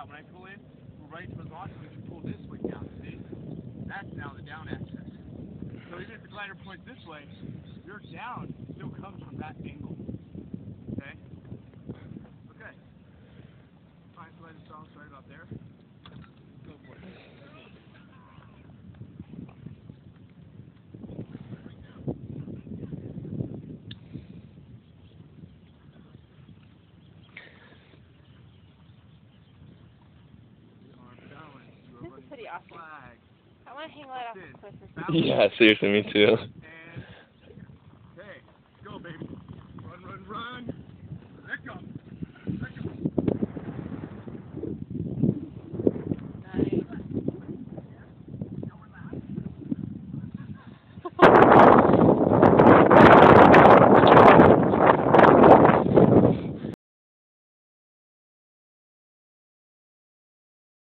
out. When I pull in, we're right to the launch, we can pull this way down, see? That's now the down axis. So even if the glider points this way, your down still comes from that angle. Okay? Okay. Fine, so I just saw right about there. Awesome. I want to hang glide off the cliff or something. Yeah, seriously, me too. And okay, go baby. Run, run, run.